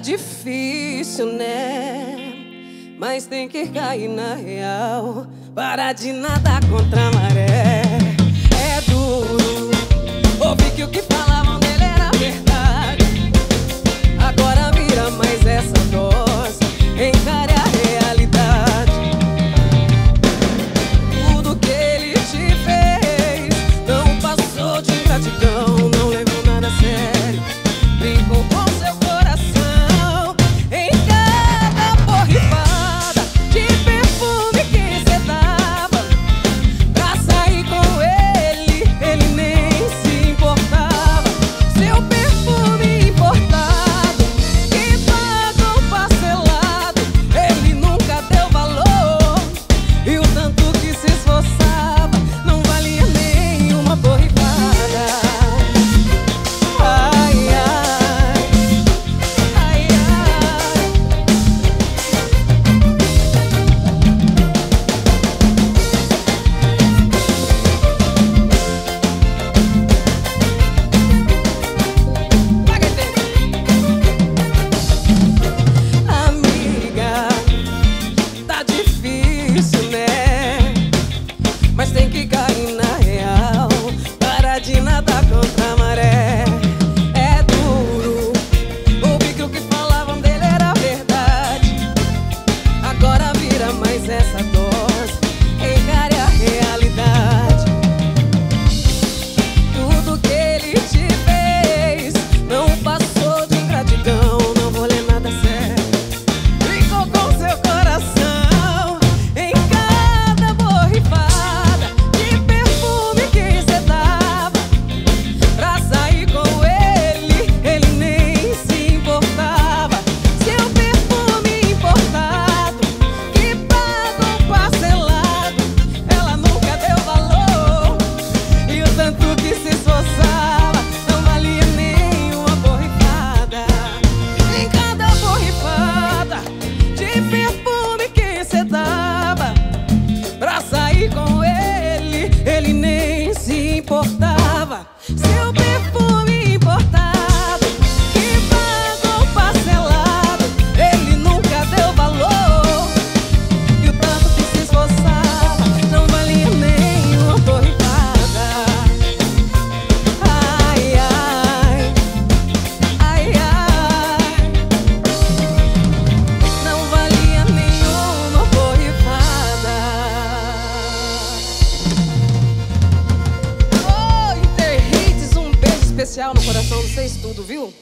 difícil, né? Mas tem que cair na real. Para de nadar contra a maré. come especial no coração de vocês tudo, viu?